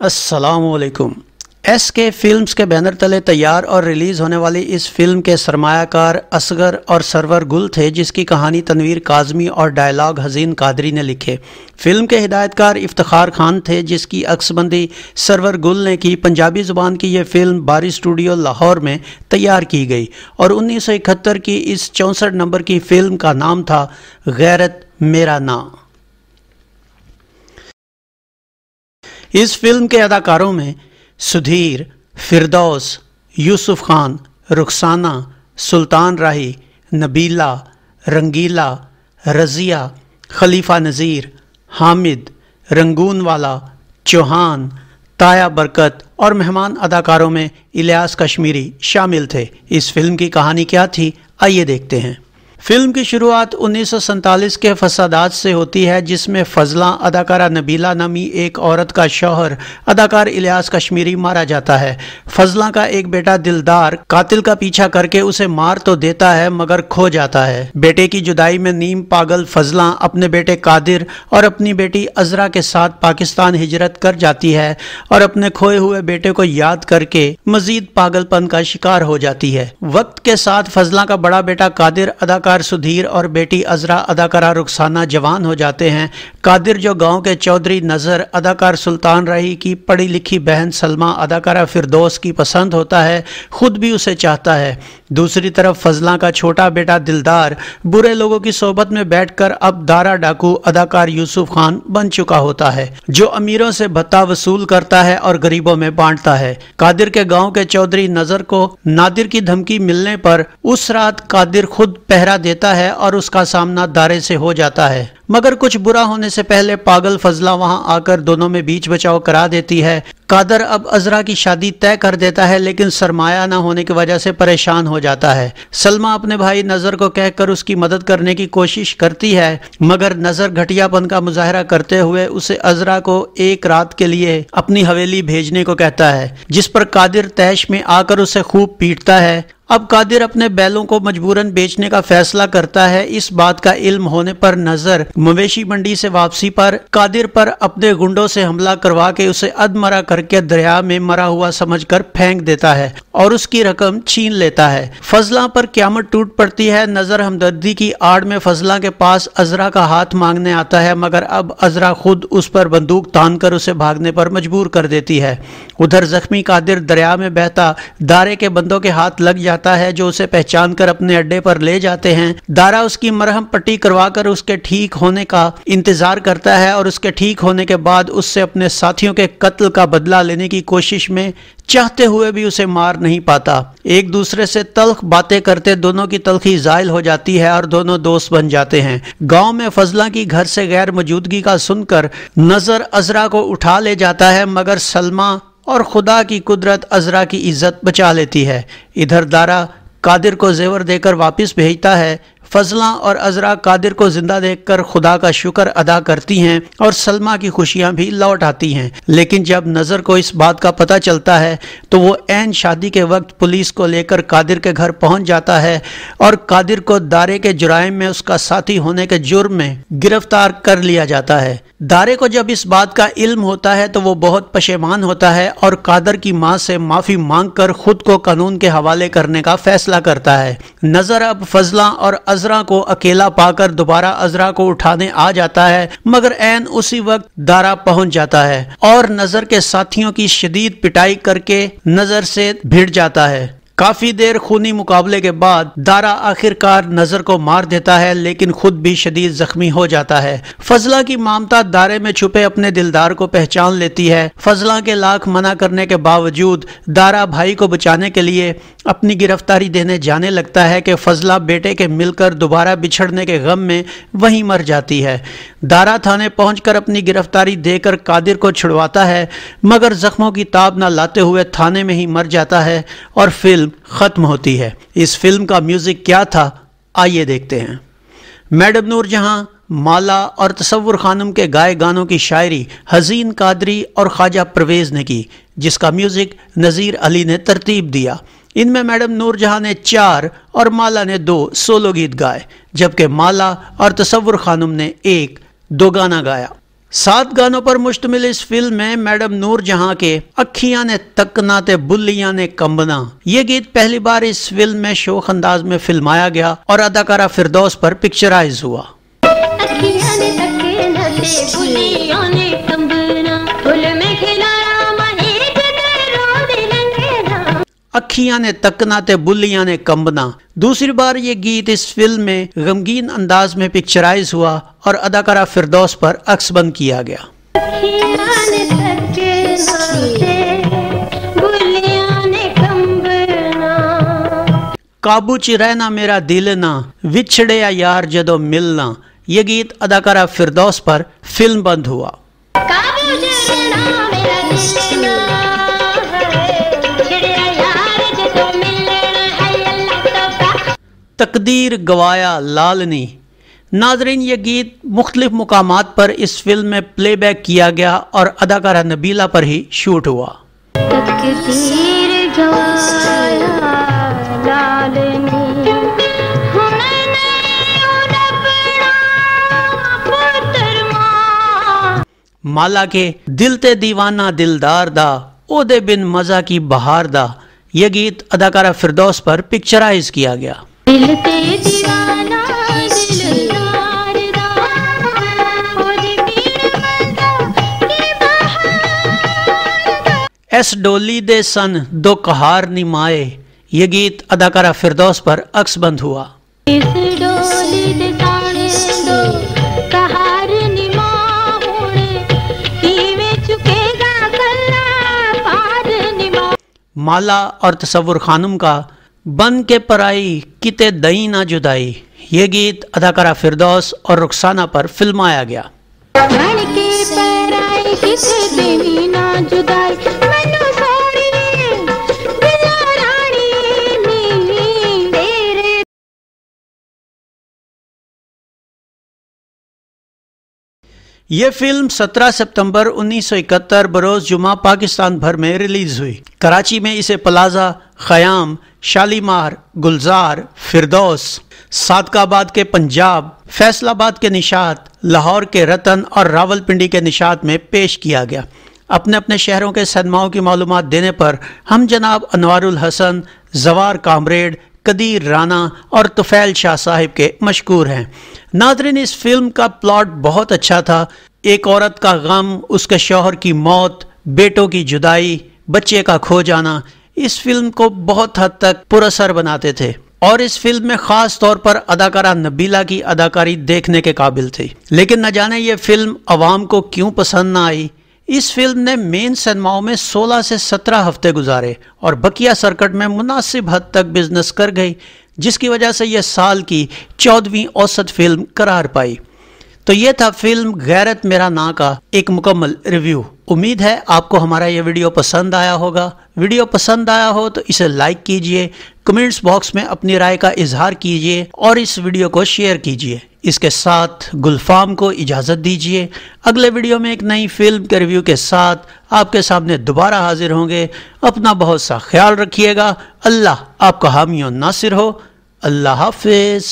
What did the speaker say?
असलकुम एस के फिल्म्स के बैनर तले तैयार और रिलीज़ होने वाली इस फ़िल्म के सरमायाकार असगर और सरवर गुल थे, जिसकी कहानी तनवीर काजमी और डायलॉग हजीन कादरी ने लिखे। फ़िल्म के हिदायतकार इफ्तार खान थे, जिसकी अक्सबंदी सरवर गुल ने की। पंजाबी ज़ुबान की यह फ़िल्म बारी स्टूडियो लाहौर में तैयार की गई और उन्नीस सौ इकहत्तर की इस चौंसठ नंबर की फ़िल्म का नाम था, गैरत मेरा नाम। इस फ़िल्म के अदाकारों में सुधीर, फिरदौस, यूसुफ खान, रुखसाना, सुल्तान राही, नबीला, रंगीला, रज़िया, खलीफा नज़ीर, हामिद रंगून वाला चौहान, ताया बरकत और मेहमान अदाकारों में इलियास कश्मीरी शामिल थे। इस फ़िल्म की कहानी क्या थी? आइए देखते हैं। फ़िल्म की शुरुआत उन्नीस के फसादात से होती है, जिसमें फजला अदाकारा नबीला नामी एक औरत का शौहर अदाकार इलियास कश्मीरी मारा जाता है। फजला का एक बेटा दिलदार कातिल का पीछा करके उसे मार तो देता है, मगर खो जाता है। बेटे की जुदाई में नीम पागल फजला अपने बेटे कादिर और अपनी बेटी अजरा के साथ पाकिस्तान हिजरत कर जाती है और अपने खोए हुए बेटे को याद करके मजीद पागलपन का शिकार हो जाती है। वक्त के साथ फजला का बड़ा बेटा कादिर अदाकार अदाकार सुधीर और बेटी अजरा अदाकारा रुखसाना जवान हो जाते हैं। कादिर जो गाँव के चौधरी नज़र अदाकार सुल्तान रही की पढ़ी लिखी बहन सलमा अदाकारा फिरदौस की पसंद होता है, खुद भी उसे चाहता है। दूसरी तरफ़ फजला का छोटा बेटा दिलदार बुरे लोगों की सोबत में बैठकर अब दारा डाकू अदाकार यूसुफ खान बन चुका होता है, जो अमीरों से भत्ता वसूल करता है और गरीबों में बांटता है। कादिर के गाँव के चौधरी नज़र को नादिर की धमकी मिलने पर उस रात कादिर खुद पहरा देता है और उसका सामना दारे से हो जाता है। मगर कुछ बुरा होने से पहले पागल फजला वहाँ आकर दोनों में बीच बचाव करा देती है। कादर अब अजरा की शादी तय कर देता है, लेकिन सरमाया न होने की वजह से परेशान हो जाता है। सलमा अपने भाई नज़र को कहकर उसकी मदद करने की कोशिश करती है, मगर नज़र घटियापन का मुजाहरा करते हुए उसे अजरा को एक रात के लिए अपनी हवेली भेजने को कहता है, जिस पर कादिर तैश में आकर उसे खूब पीटता है। अब कादिर अपने बैलों को मजबूरन बेचने का फैसला करता है। इस बात का इल्म होने पर नज़र मवेशी मंडी से वापसी पर। कादिर पर अपने गुंडों से हमला करवा के उसे अधमरा करके दरिया में मरा हुआ समझकर फेंक देता है और उसकी रकम छीन लेता है। फजला पर क्यामत टूट पड़ती है। नज़र हमदर्दी की आड़ में फजला के पास अजरा का हाथ मांगने आता है, मगर अब अजरा खुद उस पर बंदूक तान कर उसे भागने पर मजबूर कर देती है। उधर जख्मी कादिर दरिया में बहता, दारे के बंदों के हाथ लग जाता जाता है, जो उसे पहचान कर अपने अड्डे पर ले जाते हैं। दारा उसकी मरहम पट्टी करवा कर उसके ठीक होने का इंतज़ार करता है और उसके ठीक होने के बाद उससे अपने साथियों के कत्ल का बदला लेने की कोशिश में चाहते हुए भी उसे मार नहीं पाता। एक दूसरे से तल्ख बातें करते दोनों की तलखी जायल हो जाती है और दोनों दोस्त बन जाते हैं। गाँव में फजला की घर से गैर मौजूदगी का सुनकर नज़र अजरा को उठा ले जाता है, मगर सलमा और खुदा की कुदरत अजरा की इज़्ज़त बचा लेती है। इधर दारा कादिर को जेवर देकर वापस भेजता है। फजला और अजरा कादिर को ज़िंदा देखकर खुदा का शुक्र अदा करती हैं और सलमा की खुशियाँ भी लौट आती हैं। लेकिन जब नज़र को इस बात का पता चलता है तो वो एन शादी के वक्त पुलिस को लेकर कादिर के घर पहुँच जाता है और कादिर को दारे के जुराइम में उसका साथी होने के जुर्म में गिरफ़्तार कर लिया जाता है। दारे को जब इस बात का इल्म होता है तो वो बहुत पशेमान होता है और कादर की माँ से माफ़ी मांग कर खुद को कानून के हवाले करने का फैसला करता है। नज़र अब फजला और अजरा को अकेला पाकर दोबारा अजरा को उठाने आ जाता है, मगर एन उसी वक्त दारा पहुँच जाता है और नज़र के साथियों की शदीद पिटाई करके नज़र से भिड़ जाता है। काफ़ी देर खूनी मुकाबले के बाद दारा आखिरकार नज़र को मार देता है, लेकिन खुद भी शदीद जख्मी हो जाता है। फजला की मामता दारे में छुपे अपने दिलदार को पहचान लेती है। फजला के लाख मना करने के बावजूद दारा भाई को बचाने के लिए अपनी गिरफ्तारी देने जाने लगता है कि फजला बेटे के मिलकर दोबारा बिछड़ने के गम में वहीं मर जाती है। दारा थाने पहुंचकर अपनी गिरफ्तारी देकर कादिर को छुड़वाता है, मगर जख्मों की ताब न लाते हुए थाने में ही मर जाता है और फ़िल्म ख़त्म होती है। इस फ़िल्म का म्यूज़िक क्या था, आइए देखते हैं। मैडम नूर जहाँ माला और तसवुर खानम के गाए गानों की शायरी हजीन कादरी और ख्वाजा परवेज़ ने की, जिसका म्यूज़िक नज़ीर अली ने तरतीब दिया। इनमें मैडम नूरजहां ने चार और माला ने दो सोलो गीत गाए, जबकि माला और तसवुर खानम ने एक, दो गाना गाया। सात गानों पर मुश्तमिल इस फ़िल्म में मैडम नूर जहाँ के अखियाँ ने तकना ते बुल्लियाँ ने कंबना। ये गीत पहली बार इस फ़िल्म में शोक अंदाज में फिल्माया गया और अदाकारा फिरदौस पर पिक्चराइज हुआ। अखियाँ ने तकना ते बुल्लियाँ ने कंबना। दूसरी बार ये गीत इस फ़िल्म में गमगीन अंदाज में पिक्चराइज हुआ और अदाकारा फिरदौस पर अक्सबंद किया गया। काबू च रहना मेरा दिल ना विछड़े या यार जदो मिलना। ये गीत अदाकारा फिरदौस पर फ़िल्म बंद हुआ। तकदीर गवाया लालनी नाजरीन ये गीत मुख्तलिफ़ मकाम पर इस फ़िल्म में प्ले बैक किया गया और अदाकारा नबीला पर ही शूट हुआ। माला के दिल ते दीवाना दिलदार दा ओदे बिन मज़ा की बहार दा। ये गीत अदाकारा फिरदौस पर पिक्चराइज किया गया। एस डोली दे सन दो कहार निमाए ये गीत अदाकारा फिरदौस पर अक्स बंद हुआ माला और तस्वुर खानम का बन के पराई, किते दई ना जुदाई। ये गीत अदाकारा फिरदौस और रुखसाना पर फिल्माया गया। ये फ़िल्म 17 सितंबर 1971 बरोज़ जुमा पाकिस्तान भर में रिलीज़ हुई। कराची में इसे प्लाजा, ख़याम, शालीमार, गुलजार, फिरदौस, सादकाबाद के पंजाब, फैसलाबाद के निशात लाहौर के रतन और रावलपिंडी के निशात में पेश किया गया। अपने अपने शहरों के सदमाओं की मालूम देने पर हम जनाब अनवारुल हसन, जवार कामरेड, कदीर राना और तुफैल शाह साहिब के मशहूर हैं। नादरीन इस फ़िल्म का प्लॉट बहुत अच्छा था। एक औरत का गम, उसके शौहर की मौत, बेटों की जुदाई, बच्चे का खो जाना, इस फ़िल्म को बहुत हद तक पुरसर बनाते थे। और इस फ़िल्म में खास तौर पर अदाकारा नबीला की अदाकारी देखने के काबिल थी। लेकिन न जाने ये फ़िल्म अवाम को क्यों पसंद ना आई। इस फ़िल्म ने मेन सिनेमाओं में 16 से 17 हफ़्ते गुजारे और बकिया सर्कट में मुनासिब हद तक बिज़नेस कर गई। जिसकी वजह से यह साल की चौदहवीं औसत फ़िल्म करार पाई। तो ये था फ़िल्म गैरत मेरा ना का एक मुकम्मल रिव्यू। उम्मीद है आपको हमारा ये वीडियो पसंद आया होगा। वीडियो पसंद आया हो तो इसे लाइक कीजिए, कमेंट्स बॉक्स में अपनी राय का इजहार कीजिए और इस वीडियो को शेयर कीजिए। इसके साथ गुलफाम को इजाज़त दीजिए। अगले वीडियो में एक नई फ़िल्म के रिव्यू के साथ आपके सामने दोबारा हाजिर होंगे। अपना बहुत सा ख्याल रखिएगा। अल्लाह आपका हामी नासिर हो। अल्लाह हाफिज़